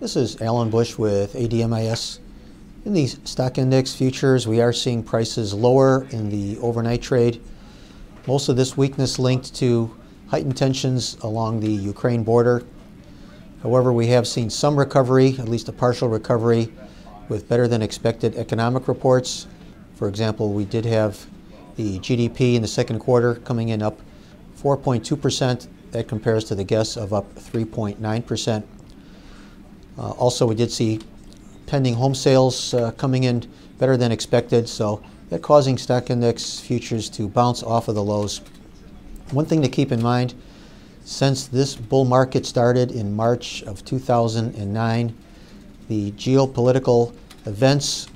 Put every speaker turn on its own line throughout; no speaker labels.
This is Alan Bush with ADMIS. In the stock index futures, we are seeing prices lower in the overnight trade. Most of this weakness linked to heightened tensions along the Ukraine border. However, we have seen some recovery, at least a partial recovery, with better than expected economic reports. For example, we did have the GDP in the second quarter coming in up 4.2%. That compares to the guess of up 3.9%. Uh, also, we did see pending home sales uh, coming in better than expected, so that causing stock index futures to bounce off of the lows. One thing to keep in mind, since this bull market started in March of 2009, the geopolitical events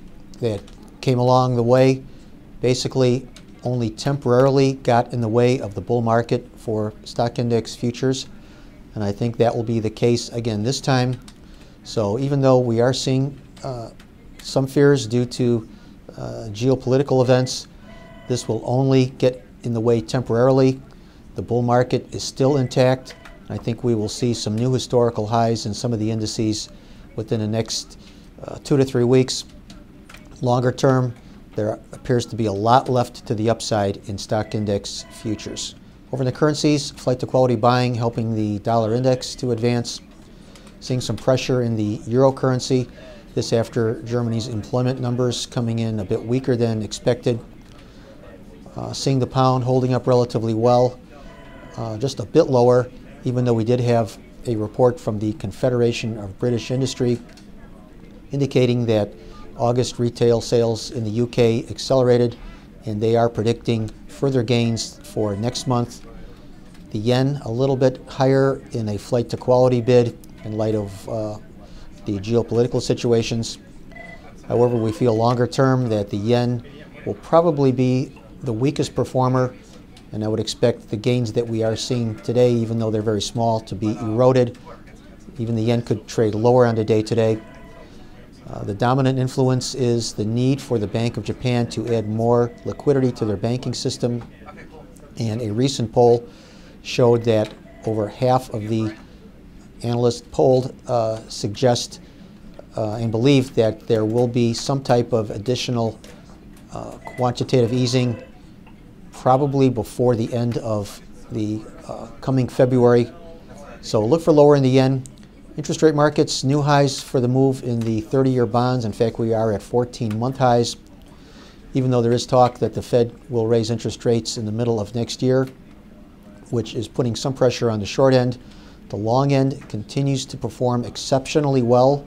that came along the way basically only temporarily got in the way of the bull market for stock index futures. And I think that will be the case again this time. So even though we are seeing uh, some fears due to uh, geopolitical events, this will only get in the way temporarily. The bull market is still intact. I think we will see some new historical highs in some of the indices within the next uh, two to three weeks. Longer term, there appears to be a lot left to the upside in stock index futures. Over in the currencies, flight to quality buying helping the dollar index to advance. Seeing some pressure in the euro currency. This after Germany's employment numbers coming in a bit weaker than expected. Uh, seeing the pound holding up relatively well, uh, just a bit lower, even though we did have a report from the Confederation of British Industry indicating that August retail sales in the UK accelerated and they are predicting further gains for next month. The yen a little bit higher in a flight to quality bid in light of uh, the geopolitical situations. However, we feel longer term that the yen will probably be the weakest performer, and I would expect the gains that we are seeing today, even though they're very small, to be eroded. Even the yen could trade lower on the day today. Uh, the dominant influence is the need for the Bank of Japan to add more liquidity to their banking system. And a recent poll showed that over half of the analysts polled uh, suggest uh, and believe that there will be some type of additional uh, quantitative easing probably before the end of the uh, coming February. So look for lower in the yen. Interest rate markets, new highs for the move in the 30 year bonds. In fact, we are at 14 month highs, even though there is talk that the Fed will raise interest rates in the middle of next year, which is putting some pressure on the short end. The long end continues to perform exceptionally well.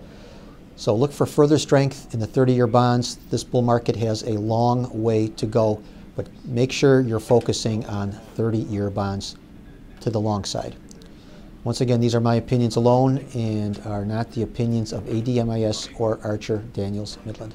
So look for further strength in the 30 year bonds. This bull market has a long way to go, but make sure you're focusing on 30 year bonds to the long side. Once again, these are my opinions alone and are not the opinions of ADMIS or Archer Daniels Midland.